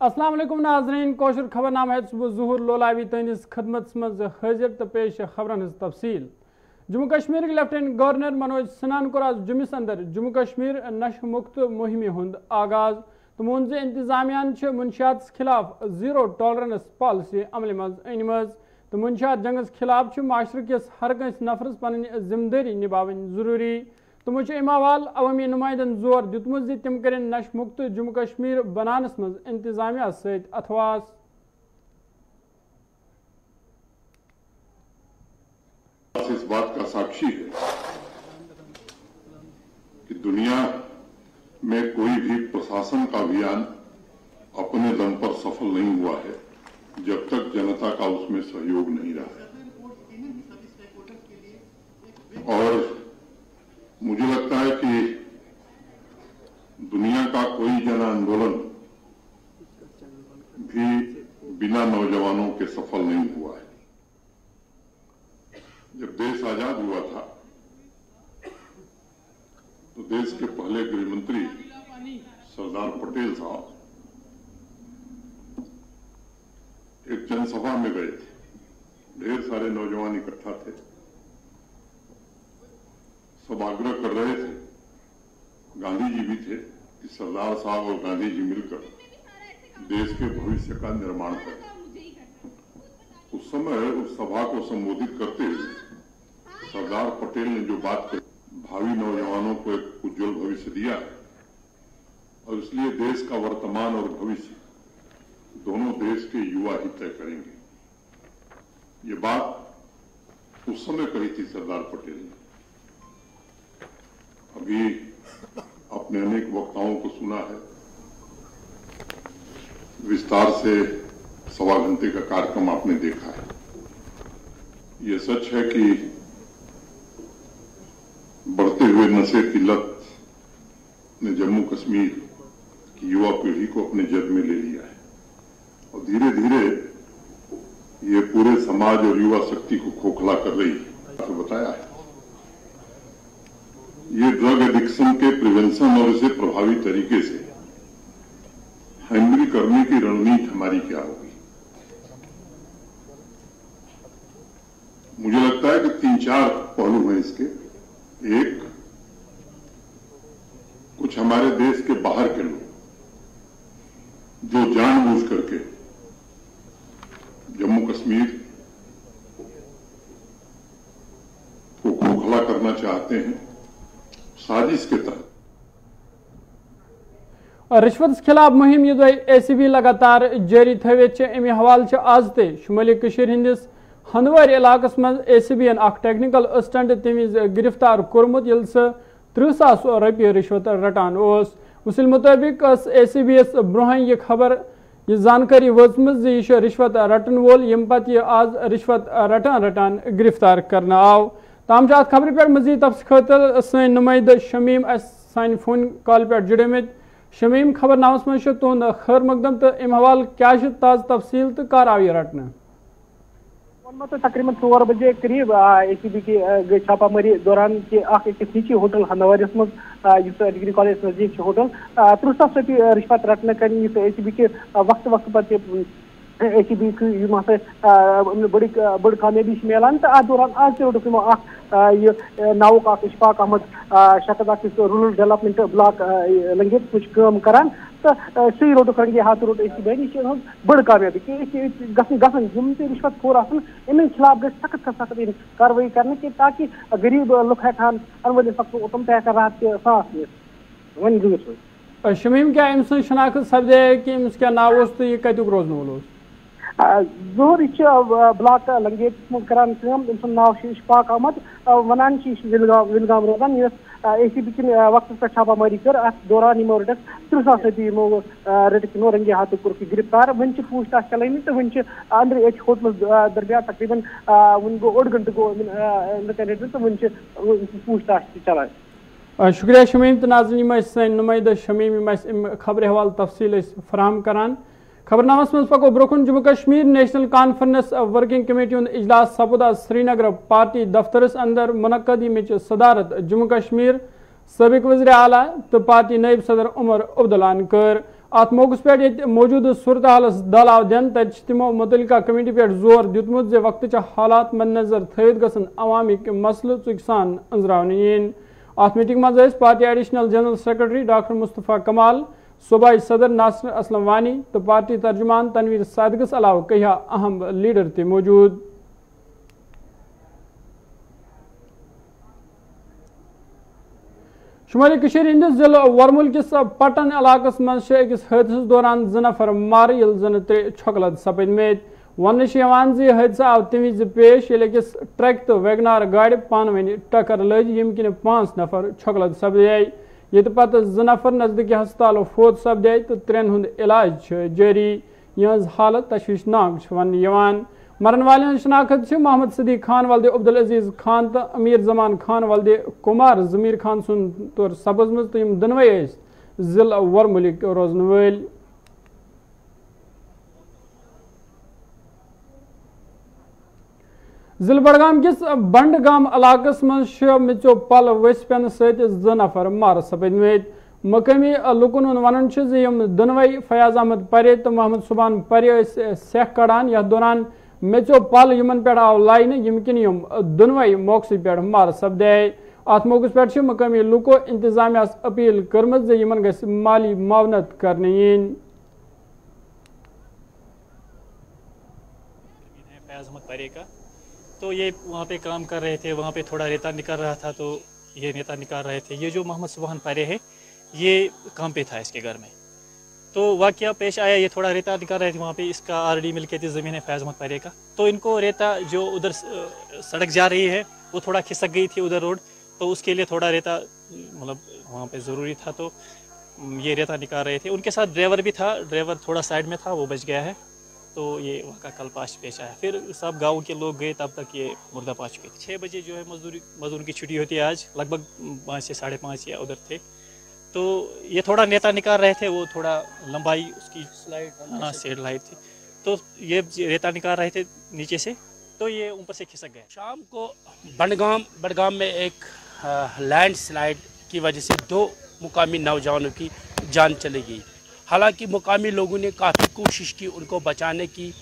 वालेकुम नाजरीन कोशर खबरनामा जहूर लोलावी तहस खदमत मज हाजिर तो पेश खबरन तफसील जम्मू कश्मीर लेफ्टिनेंट गवर्नर मनोज सिन्हान कोर आज जुमिस अंदर जम्मू कश्मीर नश मुक्त मुहिम हुंद आगाज़ तो वोन जो मुनशियात खिलाफ ज़ीरो टॉलरेंस पॉलिसी अमल मज अनम तो मुनशियात जंगस खिलाफ माशर किस हर कंस नफरस पन ज़िम्मेदारी निभावन ज़रूरी तमो अमावाल अवामी नुमाइंदन ज़ोर जि तम करें नश मुक्त जम्मू कश्मीर बनानस मज इंतजामिया सत अथवास इस बात का साक्षी है कि दुनिया में कोई भी प्रशासन का अभियान अपने दम पर सफल नहीं हुआ है जब तक जनता का उसमें सहयोग नहीं रहा है और मुझे लगता है कि दुनिया का कोई जन आंदोलन भी बिना नौजवानों के सफल नहीं हुआ है। जब देश आज़ाद हुआ था तो देश के पहले गृहमंत्री सरदार पटेल साहब एक जनसभा में गए थे। ढेर सारे नौजवान इकट्ठा थे। सब आग्रह कर रहे थे। गांधी जी भी थे कि सरदार साहब और गांधी जी मिलकर देश के भविष्य का निर्माण करें। उस समय उस सभा को संबोधित करते हुए सरदार पटेल ने जो बात कही, भावी नौजवानों को एक उज्जवल भविष्य दिया है और इसलिए देश का वर्तमान और भविष्य दोनों देश के युवा ही तय करेंगे। ये बात उस समय कही थी सरदार पटेल ने। अभी अपने अनेक वक्ताओं को सुना है। विस्तार से सवा घंटे का कार्यक्रम आपने देखा है। ये सच है कि बढ़ते हुए नशे की लत ने जम्मू कश्मीर की युवा पीढ़ी को अपने जद में ले लिया है। और धीरे धीरे ये पूरे समाज और युवा शक्ति को खोखला कर रही है। तो बताया है। ये ड्रग एडिक्शन के प्रिवेंशन और इसे प्रभावी तरीके से हैंडल करने की रणनीति हमारी क्या होगी? मुझे लगता है कि तीन चार पहलू हैं इसके। एक, कुछ हमारे देश के बाहर के लोग जो जानबूझ करके जम्मू कश्मीर को खोखला करना चाहते हैं साजिश के तहत। रिश्वत खिलाफ मुहिम यह ए सी बी लगातार जारी थवित अमे हवाले आज ते शुमाली हंदिस हंदवार इलाकस मज A C B technical assistant तम गिरफ़्तार कोर्मुत ये सह त्रिह रिश्वत रटान उसिल मुताबिक ए सी बी यस ब्रोह यह खबर यह जानकारी वजम यह रिश्वत रटन वोल यम पे आज रिश्वत रटान रटान गिरफ़्तार करना आव ताम खबर पे मजीद तफस खतर सन शमीम सान फ़ोन कॉल पे जुड़े शमीम खबर नामस मज तुंद खैर मकदम तो अम हवाल क्या ताज़ तफसील तो कर आव यह रटने तकरीबन ोर बजे करीब ए सी बी की गई छापामारी दौरान कि निची होटल हंदवारिस मज डिग्री कॉलेज नज़दीक होटल त्रुह सास रपये रिश्वत रटने कर ए सी बी के वक्त वक्त पे ए सी बी बड़ी बड़ कामयाबी मिलान तो अत दौरान आज रोटुक यह नावुक इशफाक अहमद शखस अकिस रूरल डेवलपमेंट ब्लॉक लंगित सह करान तो सही रोटुक रंगे हाथ रोट एस बी यह बड़ कामयाबी कि गम रिश्वत खोर इन खिलाफ गई सख्त सख्त इन कार्रवाई कर ताकि गरीब लुक हेकान अन वक्त तम तक राहत के सांस वन शमीम क्या अम शनाख्त सपदे कि अमिस क्या नाव तो यह कत रोजन वोल जोहर यह ब्लॉक लंगेट करान तम नाव इशफाक अहमद वनान विलगाम रोजान ए सी बी किन वक्त पे छापामारी कर अत दौरान यमो रटक त्रुह सास रपये यमो यमो रंगे हाथ कोर गिरफ़्तार वन पूछताछ चलानी तो वन अंदर एच होटल दरमियान तकरीबन वन गो घंटे गो तो वन पूछताछ चलान शुक्रिया शमीम तो नाजन सन शमीम खबर हवाल तफसील फराम करान खबरनामस मज पको ब्रोकुन Jammu Kashmir national conference working committee हूँ इजलास सपद श्रीनगर पार्टी दफ्तरस अंदर मुनद यमिच सदारत। जम्मू कश्मीर सबक वजर आला तो पार्टी नईब सदर उमर अब्दुल्लान कर। अत मौकस पे मौजूद सूरत हालस दलाव दिन तमो मुतल कमेटी पे ज़ोर दुतमुत जे वक्त हालात मद्नजर थत गसन अवामी मसल चुक सान अंजरावन यन अत मीटिंग मज party additional general secretary doctor Mustafa Kamal सूबाई सदर नासर असलम वानी तो पार्टी तर्जुमान तनवीर सादगस अलावा कई अहम लीडर थे मौजूद। शुमारी हंदिस ज़िले वरमुल किस पटन इलाकस मज अकिस हादस दौरान ज नफर मार ये जन त्रे छकलत सपदमेत वन हादसा आव तम पेश ये अकिस ट्रक तो वैगनार गाड़ पान वन टक्कर लज यम किन पाँच नफर छकलत सपदे ये पत नफर नजदीकी हस्पताल फोत सपदे तो त्रेन हूँ इलाज जारी यह हालत तशवीशनाक वन मरन वाले शनाखत मोहम्मद सदीक खान वलदे अब्दुल अज़ीज़ खान तो अमीर जमान खान वलदे कुमार जमीर खान सुन तौर सपजम तो दोनवे जिल वरमुलिक रोजन वल जिल बडगाम किस बंडगाम इलाकस मिचो पल वस सफ़र मार सपदमत मकामी लुकन वन दोनवे फयाज अहमद परे तो मोहम्मद सुबान परे सेख कड़ान। यथ दौरान मेचो पल इन पे आव लाइन यम दोनवे मौकस पे मार सपदे अत मौकस पे मकामी लुको इंतजामिया अपील कर्म माली मावनत कर तो ये वहाँ पे काम कर रहे थे, वहाँ पे थोड़ा रेता निकल रहा था तो ये नेता निकाल रहे थे। ये जो मोहम्मद सुबहान परे है, ये काम पे था इसके घर में। तो वाक्य पेश आया, ये थोड़ा रेता निकाल रहे थे वहाँ पे, इसका आरडी मिल के थी ज़मीन है फैज़ परे का। तो इनको रेता जो उधर सड़क जा रही है, वो थोड़ा खिसक गई थी उधर रोड तो उसके लिए थोड़ा रेता मतलब वहाँ पे ज़रूरी था तो ये रेता निकाल रहे थे। उनके साथ ड्राइवर भी था, ड्राइवर थोड़ा साइड में था, वो बच गया है। तो ये वहाँ का कल पाश पेश आया। फिर सब गाँव के लोग गए तब तक ये मुर्दा पा चुके थे। छः बजे जो है मजदूरी मजदूर की छुट्टी होती है आज लगभग पाँच से साढ़े पाँच या उधर थे। तो ये थोड़ा नेता निकाल रहे थे वो थोड़ा लंबाई उसकी स्लाइड हाँ सेड लाइट थी। तो ये रेता निकाल रहे थे नीचे से तो ये ऊपर से खिसक गए। शाम को बड़गाम बड़गाम में एक लैंड स्लाइड की वजह से दो मुकामी नौजवानों की जान चली गई। हालाँकि मुकामी लोगों ने काफ़ी कोशिश की उनको बचाने की।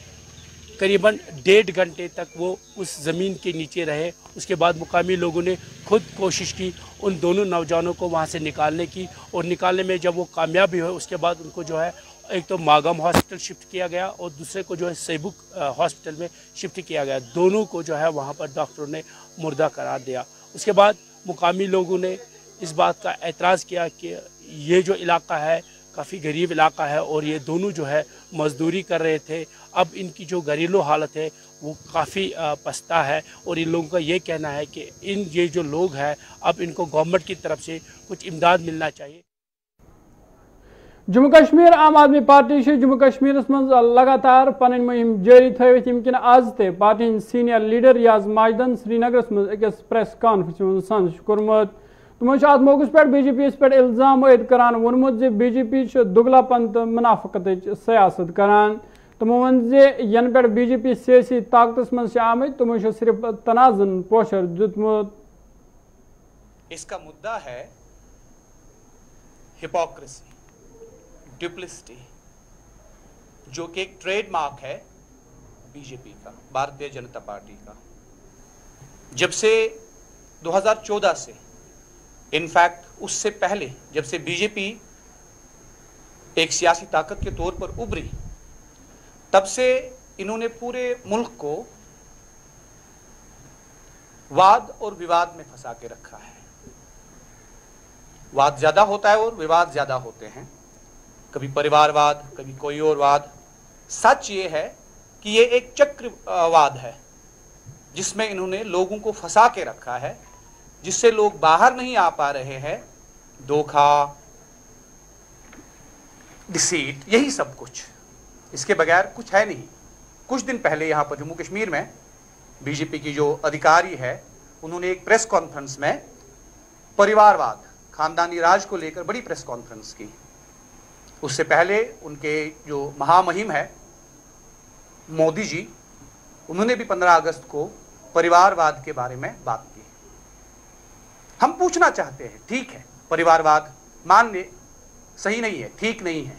करीबन डेढ़ घंटे तक वो उस ज़मीन के नीचे रहे। उसके बाद मुकामी लोगों ने खुद कोशिश की उन दोनों नौजवानों को वहाँ से निकालने की और निकालने में जब वो कामयाब हुए, उसके बाद उनको जो है एक तो मागम हॉस्पिटल शिफ्ट किया गया और दूसरे को जो है सेबुक हॉस्पिटल में शिफ्ट किया गया। दोनों को जो है वहाँ पर डॉक्टरों ने मुर्दा करार दिया। उसके बाद मुकामी लोगों ने इस बात का एतराज़ किया कि ये जो इलाका है काफ़ी गरीब इलाका है और ये दोनों जो है मजदूरी कर रहे थे। अब इनकी जो घरेलू हालत है, वो काफ़ी पछता है और इन लोगों का ये कहना है कि इन, ये जो लोग हैं, अब इनको गवर्नमेंट की तरफ़ से कुछ इमदाद मिलना चाहिए। जम्मू कश्मीर आम आदमी पार्टी से जम्मू कश्मीर मज लगातार पन मुहिम जारी थवित यमकिन आज ते पार्टी सीनियर लीडर रियाज माजदन श्रीनगर मज प्रेस कॉन्फ्रेंस सज कोर्मुत तमो मौके पे बीजेपी पे इल्ज़ाम ऐद करान वोनमुत बीजेपी दुगलापन तो मुनाफकत सियासत करान। तमो वन यन पे बीजेपी सियासी ताकत मज आम तमो सिर्फ़ तनाजन पोशर दुतमुत इसका मुद्दा है हिपोक्रेसी ड्यूप्लिसिटी जो कि एक ट्रेडमार्क है बीजेपी का, भारतीय जनता पार्टी का। जब से 2014 से इनफैक्ट उससे पहले जब से बीजेपी एक सियासी ताकत के तौर पर उभरी, तब से इन्होंने पूरे मुल्क को वाद और विवाद में फंसा के रखा है। वाद ज़्यादा होता है और विवाद ज़्यादा होते हैं। कभी परिवारवाद, कभी कोई और वाद। सच ये है कि ये एक चक्रवाद है, जिसमें इन्होंने लोगों को फंसा के रखा है। जिससे लोग बाहर नहीं आ पा रहे हैं, धोखा डिसीट यही सब कुछ। इसके बगैर कुछ है नहीं। कुछ दिन पहले यहाँ पर जम्मू कश्मीर में बीजेपी की जो अधिकारी है, उन्होंने एक प्रेस कॉन्फ्रेंस में परिवारवाद, खानदानी राज को लेकर बड़ी प्रेस कॉन्फ्रेंस की। उससे पहले उनके जो महामहिम है, मोदी जी, उन्होंने भी 15 अगस्त को परिवारवाद के बारे में बात की। हम पूछना चाहते हैं, ठीक है, परिवारवाद मान्य सही नहीं है, ठीक नहीं है,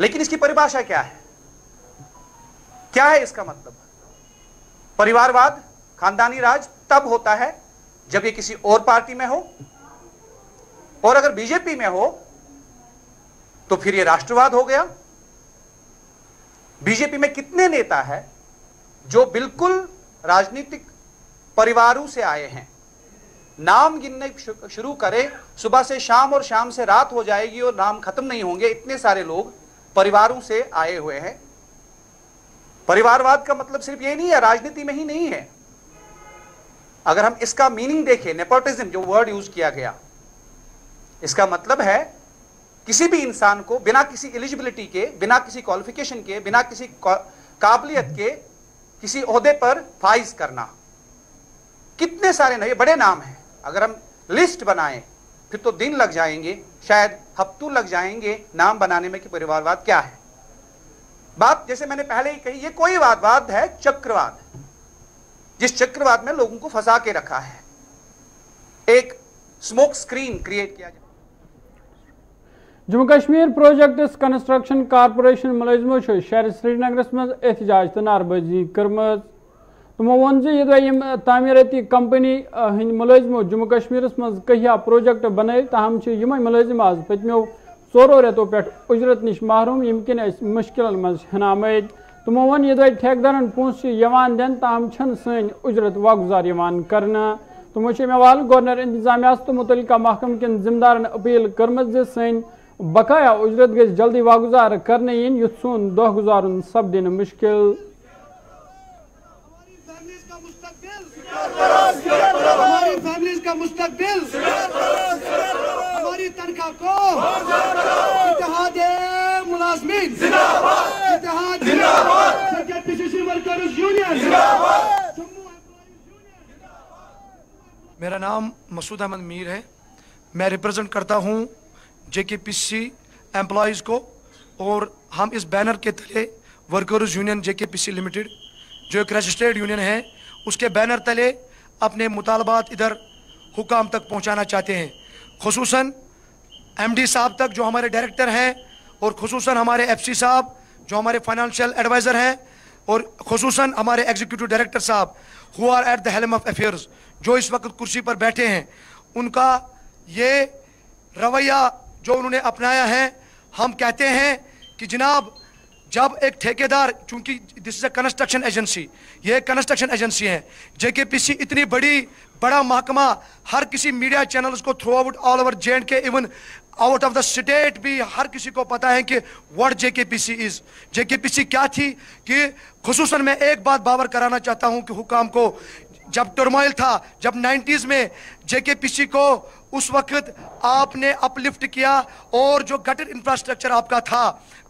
लेकिन इसकी परिभाषा क्या है? क्या है इसका मतलब? परिवारवाद खानदानी राज तब होता है जब ये किसी और पार्टी में हो, और अगर बीजेपी में हो तो फिर ये राष्ट्रवाद हो गया। बीजेपी में कितने नेता है जो बिल्कुल राजनीतिक परिवारों से आए हैं? नाम गिनने शुरू करें, सुबह से शाम और शाम से रात हो जाएगी और नाम खत्म नहीं होंगे। इतने सारे लोग परिवारों से आए हुए हैं। परिवारवाद का मतलब सिर्फ़ ये नहीं है, राजनीति में ही नहीं है। अगर हम इसका मीनिंग देखें नेपोटिज्म जो वर्ड यूज़ किया गया, इसका मतलब है किसी भी इंसान को बिना किसी एलिजिबिलिटी के, बिना किसी क्वालिफिकेशन के, बिना किसी काबिलियत के किसी पर फाइज करना। कितने सारे नए बड़े नाम हैं। अगर हम लिस्ट बनाएँ, फिर तो दिन लग जाएँगे, शायद हफ्तों लग जाएँगे नाम बनाने में कि परिवारवाद क्या है। बात जैसे मैंने पहले ही कही, ये कोई वादवाद है, चक्रवाद। जिस चक्रवाद में लोगों को फंसा के रखा है। एक स्मोक स्क्रीन क्रिएट किया जाए Jammu Kashmir projects construction corporation मुलजमो शहर श्रीनगर मज एहतजाज तो नारबाजी कर्म तमो वो यम तमीरती कंपनी हंद मुलजमो जम्मू कश्मीर मज कहिया प्रोजेक्ट बन तहम यम मुलजिम आज पतमो चोरो रेतों पे उजरत नश महरूम यम किन मुश्किल मज हनामद तमो वो ये ठेकदारन पोस दिन तहम सन उजरत वागुजार कर तमो मेवाल गवर्नर इंतजामिया तो मुतल महकम किन जिम्मेदारन अपील कर्म सन, बकाया उजरत गज जल्दी वागुजार करने इन युथ सुन दह गुजार सपदिन मुश्किल। हमारी फैमिलीज़ का मुस्तकबिल। हमारी तनख्वाह को इतिहाद मुलाजमीन। इतिहाद वर्कर्स यूनियन। मेरा नाम मसूद अहमद मीर है। मैं रिप्रेजेंट करता हूँ जेकेपीसी एम्प्लॉयज़ को और हम इस बैनर के तले वर्कर्स यूनियन जेकेपीसी लिमिटेड जो एक रजिस्टर्ड यूनियन है उसके बैनर तले अपने मुतालबात इधर हुकाम तक पहुंचाना चाहते हैं। खसूस एमडी साहब तक, जो हमारे डायरेक्टर हैं, और खसूस हमारे एफसी साहब, जो हमारे फाइनेंशियल एडवाइज़र हैं, और खसूस हमारे एग्जीक्यूटिव डायरेक्टर साहब who are at the helm of affairs जो इस वक्त कुर्सी पर बैठे हैं, उनका ये रवैया जो उन्होंने अपनाया है, हम कहते हैं कि जनाब जब एक ठेकेदार, चूँकि this is a construction agency ये कंस्ट्रक्शन एजेंसी है जेकेपीसी इतनी बड़ी, बड़ा महकमा, हर किसी मीडिया चैनल्स को throughout all over J K even out of the state भी हर किसी को पता है कि व्हाट जेकेपीसी इज़ जेकेपीसी क्या थी कि खसूस मैं एक बात बावर कराना चाहता हूँ कि हुकाम को जब टर्माइल था, जब 90s में जेकेपीसी को उस वक्त आपने अपलिफ्ट किया और जो गटर इंफ्रास्ट्रक्चर आपका था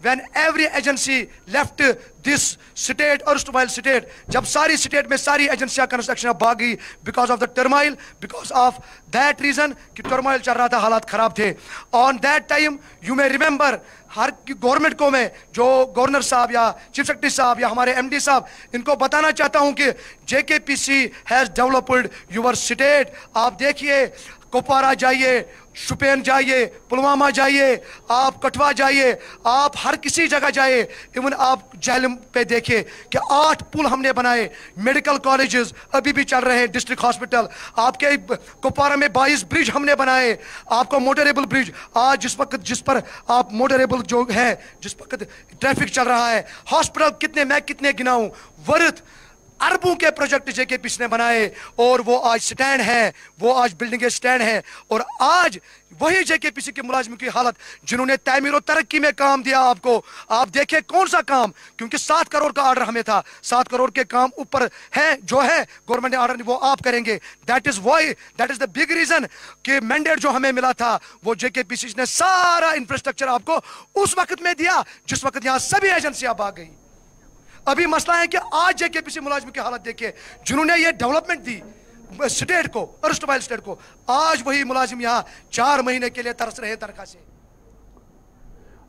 when every agency left this state और स्टेट जब सारी स्टेट में सारी एजेंसियाँ कंस्ट्रक्शन भागी because of the turmoil because of that reason कि टर्माइल चल रहा था, हालात खराब थे। On that time you may remember her government को मैं, जो गवर्नर साहब या चीफ सेक्रेटरी साहब या हमारे एमडी साहब, इनको बताना चाहता हूँ कि JKPC has developed your state आप देखिए, कुपवारा जाइए शुपेन जाइए, पुलवामा जाइए, आप कठवा जाइए, आप हर किसी जगह जाइए। इवन आप जैलम पे देखिए कि आठ पुल हमने बनाए, मेडिकल कॉलेजेस अभी भी चल रहे हैं, डिस्ट्रिक्ट हॉस्पिटल। आपके कुपवारा में बाईस ब्रिज हमने बनाए, आपको मोटरेबल ब्रिज। आज जिस वक्त, जिस पर आप मोटरेबल जो है, जिस वक्त ट्रैफ़िक चल रहा है, हॉस्पिटल कितने, मैं कितने गिनाऊँ? वर्थ अरबों के प्रोजेक्ट जेके पिछने बनाए, और वो आज स्टैंड है, वो आज बिल्डिंग स्टैंड है, और आज वही जेके पीसी के मुलाजिम की हालत, जिन्होंने तमीर तरक्की में काम दिया आपको। आप देखें कौन सा काम, क्योंकि सात करोड़ का ऑर्डर हमें था। सात करोड़ के काम ऊपर है, जो है गवर्नमेंट ने ऑर्डर वो आप करेंगे। That is why that is the big reason कि मैंडेट जो हमें मिला था, वो जेके पीसी ने सारा इंफ्रास्ट्रक्चर आपको उस वक्त में दिया, जिस वक्त यहाँ सभी एजेंसियाँ भाग गई। अभी मसला है कि आज जेकेपीसी मुलाजिम की हालत देखिए, जिन्होंने ये डेवलपमेंट दी स्टेट को अर्स्टवाइल स्टेट को, आज वही मुलाजिम यहाँ चार महीने के लिए तरस रहे तरखा से।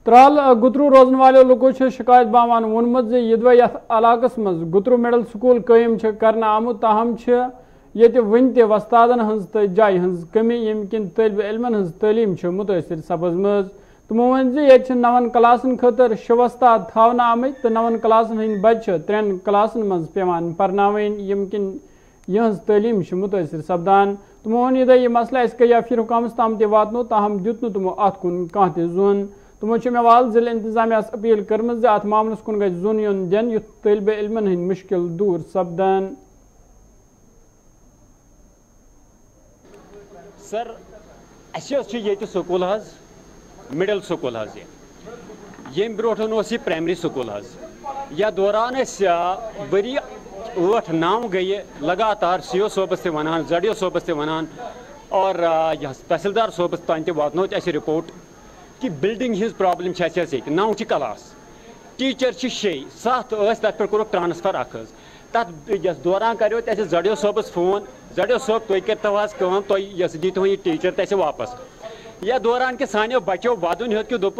त्राल गुतरू रोजन वाले लोगों शिकायत बावान वोनमत इलाकस मज गुतरू मिडल स्कूल कयम कर आमुत ताहम ये वन तस्तादन हज हज कमी यम तलब इलमन हज तलीम मुतासर सपजम तमो वन नवन क्लासन खतर शवस्था थावन आमत तो नवन क्लासन हंद बच्चे त्रेन क्लासन मज पेवान परनावन यम किन यहज तलीम मुतासर सपदान तमो वन यह मसला कयाफी हुकामस ताम ते वातनो ताहम दुत तमो अत कुन कह जोन। तमो मे वाल ज़िले इंतजामिया अपील कर्म अत मामलस कुन गि जोन दिन युथ तलब इलमन मुश्किल दूर सपदान सर ये स्कूल हज। मिडल स्कूल हज। ये ब्रोठन यह प्राइमरी स्कूल हज। या दौरान वरी ठ नौ गई, लगातार सी ओ सोबस ते वन जड ओ सोबस ते वन और तहसीलदार सोबस तान वातनो रिपोर्ट कि बिल्डिंग हज प्रॉब्लम नौ क्लास। टीचर शे सत तथ पे ट्रांसफ़र अख तथ दौरान करो जड सोबस फ़ोन जड सोब तुम करो तुम दीतो यह टीचर तह वापस। या दौरान के सानो बचो वदन हे कि दोप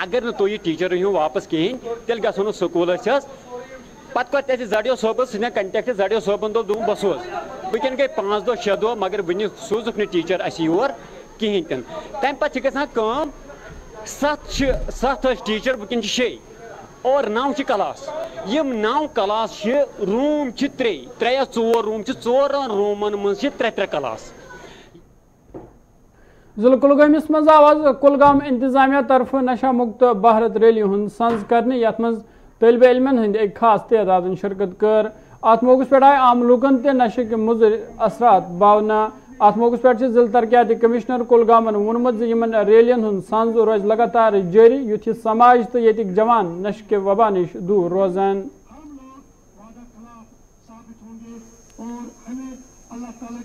अगर तुम यह टीचर रही वापस कहें तेल गो स्कूल पत कत सोब सह कंटेक्ट जडियो सोबन दोप दोप बह वनकन गई पाँच दह शे दह मगर वन सोजुक टीचर अस योर कहें तम पे गम सत टीचर वनकन शे, और नौ क्लास। यम नौ क्लास रूम त्रे त्रे चोर, रूम चोरन रूमन मज त्रे त्रे क्लास। ज़िले कुलगामिस मज आवाज़ कुलगाम इंतजामिया तरफ़ नशा मुक्त भारत रैली हूँ सज कर तलब इलमन हंद एक खास तदाद शिरकत कर अत मौके पे आए आम लूकन ते नशे के मुजर असरात बावना अत मौके पे जिला तरक्याती कमिश्नर कुलगामन वोनमुत इन रैलियन हूँ संज रोज लगातार जारी युथ समाज तो ये जवान नशे के वबा नश दूर रोजान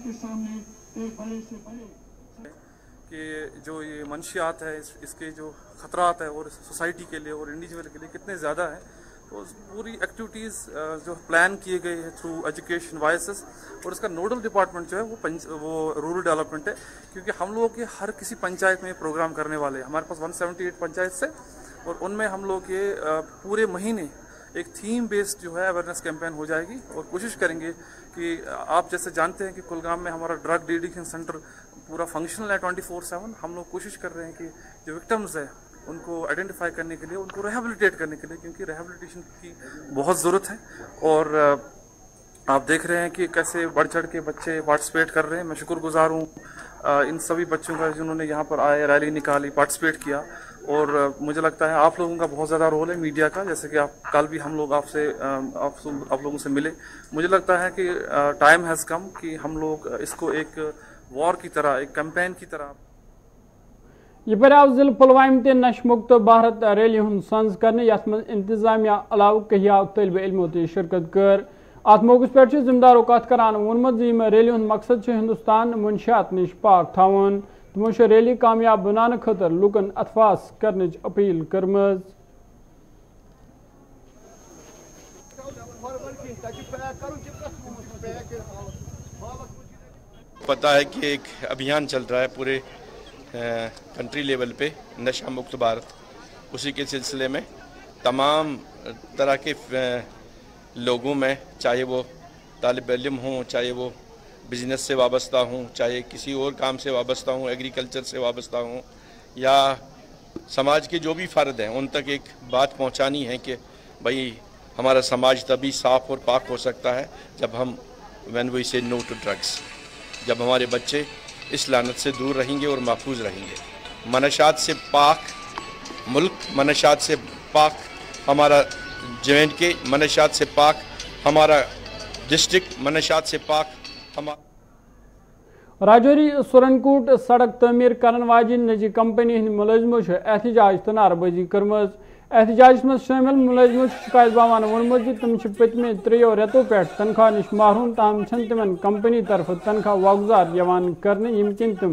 कि जो ये मंशियात है इस, इसके जो ख़तरात है और सोसाइटी के लिए और इंडिविजुअल के लिए कितने ज़्यादा है तो पूरी एक्टिविटीज़ जो प्लान किए गए हैं थ्रू एजुकेशन वाइसेस और इसका नोडल डिपार्टमेंट जो है वो पंच वो रूरल डेवलपमेंट है क्योंकि हम लोग के हर किसी पंचायत में प्रोग्राम करने वाले हैं। हमारे पास 178 पंचायत से और उनमें हम लोग ये पूरे महीने एक थीम बेस्ड जो है अवेयरनेस कैंपेन हो जाएगी और कोशिश करेंगे कि आप जैसे जानते हैं कि कुलगाम में हमारा ड्रग डिडिक्शन सेंटर पूरा फंक्शनल है ट्वेंटी फोर सेवन हम लोग कोशिश कर रहे हैं कि जो विक्टम्स है, उनको आइडेंटिफाई करने के लिए, उनको रिहेबिलिटेट करने के लिए, क्योंकि रिहेबिलिटेशन की बहुत ज़रूरत है। और आप देख रहे हैं कि कैसे बढ़ चढ़ के बच्चे पार्टिसिपेट कर रहे हैं। मैं शुक्रगुजार हूँ इन सभी बच्चों का जिन्होंने यहाँ पर आए रैली निकाली पार्टिसिपेट किया। और मुझे लगता है आप लोगों का बहुत ज़्यादा रोल है मीडिया का जैसे कि आप कल भी हम लोग आपसे आप, आप लोगों से मिले। मुझे लगता है कि टाइम हैज़ कम कि हम लोग इसको एक वॉर की तरह एक कैंपेन की तरह यह पराव ज़िले पुलवाम ते नश मुक्त भारत रैली हूँ संज कर इंतजामिया अलाव कहिया तलब इलमो ते शिरकत कर। अत मौके पे जिम्मेदारों कत करान वोनमत रैली हूँ मकसद हिंदुस्तान मुनशियात नश पाक थवन तमो रैली कामयाब बनाने खतर लुकन अथवास कर अपील कर्म पता है कि एक अभियान चल रहा है पूरे कंट्री लेवल पे, नशा मुक्त भारत। उसी के सिलसिले में तमाम तरह के लोगों में, चाहे वो तालब इलम हों, चाहे वो बिज़नेस से वाबस्ता हूँ, चाहे किसी और काम से वाबस्ता हूँ एग्रीकल्चर से वाबस्ता हूँ, या समाज के जो भी फ़र्द हैं, उन तक एक बात पहुँचानी है कि भाई हमारा समाज तभी साफ़ और पाक हो सकता है जब हम when we say no to drugs जब हमारे बच्चे इस लानत से दूर रहेंगे और महफूज रहेंगे। मनशात से पाक, मुल्क मनशात से पाक, हमारा जे के मनशात से पाक, हमारा डिस्ट्रिक्ट मनशात से पाक राजौरी सुरनकूट सड़क तमीर कर वाजिन निजी कंपनी हंद मुलजमो एहतजाज तो नारबाजी कर्म एहतजाज में शामिल मुलजमो शिकायत बावान वोनमुत तुम पतमे त्रो रेतों पे तनख्वाह नश महरूम तहम तिम कंपनी तरफ़ तनख्वाह वागुजार कर किन तुम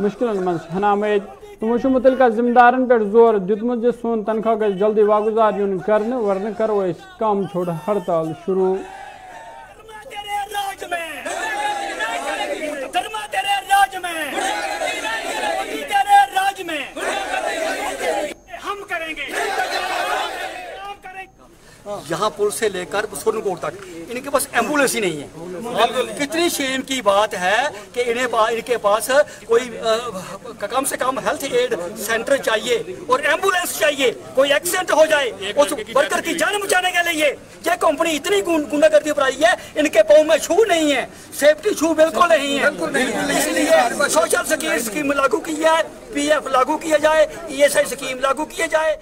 मुश्किल मज हनामद तमो मुतल जिम्मेदारन पे ज़ोर दुतमुत सोन तनख्वाह ग जल्दी वागुजार यून कर वर्न करो कम छोड़ हड़ताल शुरू। यहाँ पुल से लेकर सुरनकोट तक। इनके पास एंबुलेंस ही नहीं है। कितनी शेम की बात है कि इन्हें पा, इनके पास कोई आ, कम से कम हेल्थ एड सेंटर चाहिए और एंबुलेंस चाहिए। कोई एक्सीडेंट हो जाए उस वर्कर की जान बचाने के लिए। ये कंपनी इतनी गुंडागर्दी पर आई है इनके पाँव में छू नहीं है। सेफ्टी छू बिल्कुल नहीं है। इसलिए सोशल सिक्योरिटी स्कीम लागू की है पीएफ लागू किया जाए ईएसआई स्कीम लागू किया जाए।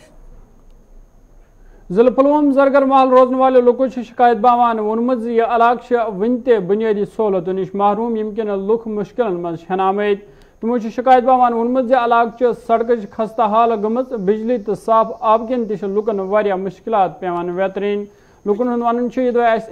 ज़िले पुलवम जरगर महल रोजन वाले लोगों शिकायत बावान वोनमत यह इलाक वन बुनियादी सहूलतों नश महरूम यम किन लुख मुश्किल मज हनामत तमो शिकायत बावान वोनमत इलाक सड़क खस्ता हाल गम बिजली तो साफ़ आब कन तुकन मुश्किल पेवान वेतरीन लुकन हूँ वन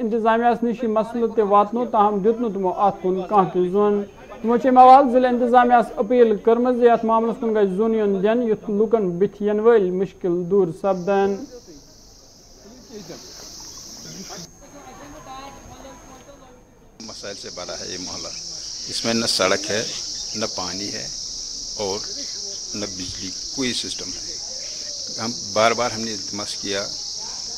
इंतजामिया नश मसल तत्नो ताहम दुत तमो अत कुन कह जोन तमो मवाल ज़िले इंतजामिया अपील कर्म ये मामलस कुन गई जोन युन दिन युथ लुकन बिथ यन वल मुश्किल दूर सपदन मसाइल से बड़ा है ये मोहल्ला। इसमें न सड़क है, न पानी है और न बिजली कोई सिस्टम है। हम बार बार हमने इल्तमस किया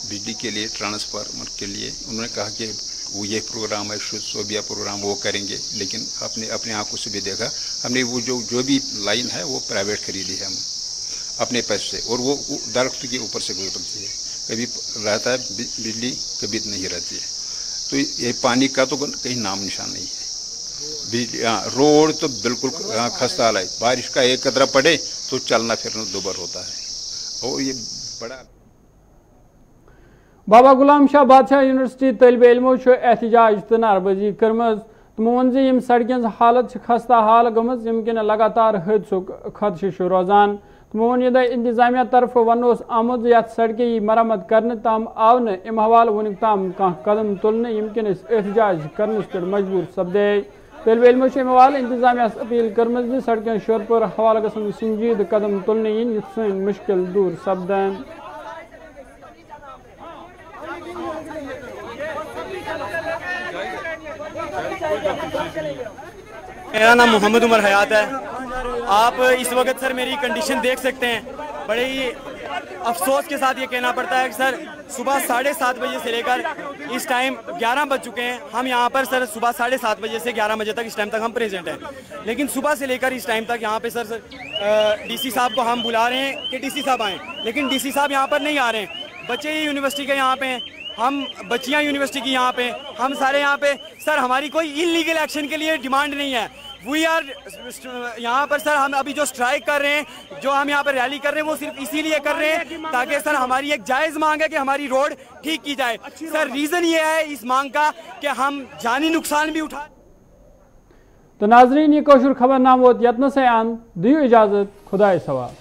बिजली के लिए ट्रांसफार्मर के लिए। उन्होंने कहा कि वो ये प्रोग्राम है सोबिया प्रोग्राम वो करेंगे, लेकिन अपने अपने आँखों से भी देखा। हमने वो जो जो भी लाइन है वो प्राइवेट खरीदी है हम अपने पैसे और वो दरख्त के ऊपर से गुजरती है। कभी रहता है बिजली कभी नहीं रहती है। तो ये पानी का तो कहीं नाम निशान नहीं है। बिजली हाँ रोड तो बिल्कुल खस्ता हाल है। बारिश का एक कदरा पड़े तो चलना फिरना दोबर होता है। और ये बड़ा बाबा गुलाम शाह बादशाह यूनिवर्सिटी तलब इलमो एहतजाज तो नारबजी कर्म तमो वन सड़कें हालत खस्ता हाल यम किन लगातार हादसुक खदश रोजान। वन यद इंतजामिया तरफ़ वन आमुद ये सड़क मरम्मत कर तम आव नम हवाल वन तम कह कदम तुलन यम किन एहतजाज पे मजबूर सपदे तलब इलमो हवाल इंतजामिया अपील कर्म सड़कें शोर पर गसन संजीद कदम तुलन, इन सन मुश्किल दूर सपदन मेरा नाम मोहम्मद उमर हयात है। आप इस वक्त सर मेरी कंडीशन देख सकते हैं। बड़े ही अफसोस के साथ ये कहना पड़ता है कि सर, सुबह साढ़े सात बजे से लेकर इस टाइम ग्यारह बज चुके हैं। हम यहाँ पर सर सुबह साढ़े सात बजे से ग्यारह बजे तक इस टाइम तक हम प्रेजेंट हैं। लेकिन सुबह से लेकर इस टाइम तक यहाँ पे सर सर डीसी साहब को हम बुला रहे हैं कि डीसी साहब आएँ। लेकिन डीसी साहब यहाँ पर नहीं आ रहे हैं। बच्चे ही यूनिवर्सिटी के यहाँ पे हैं। हम बच्चियाँ यूनिवर्सिटी की यहाँ पे हम सारे यहाँ पे, सर, हमारी कोई इलीगल एक्शन के लिए डिमांड नहीं है। वी आर यहाँ पर सर हम अभी जो स्ट्राइक कर रहे हैं जो हम यहाँ पर रैली कर रहे हैं वो सिर्फ़ इसीलिए कर रहे हैं ताकि सर हमारी एक जायज़ मांग है कि हमारी रोड ठीक की जाए। सर रीज़न ये है इस मांग का कि हम जानी नुकसान भी उठा तो नाजरीन ये कौशुर खबर नाम वो यत्न से आन। दियो इजाज़त। खुदा सवाल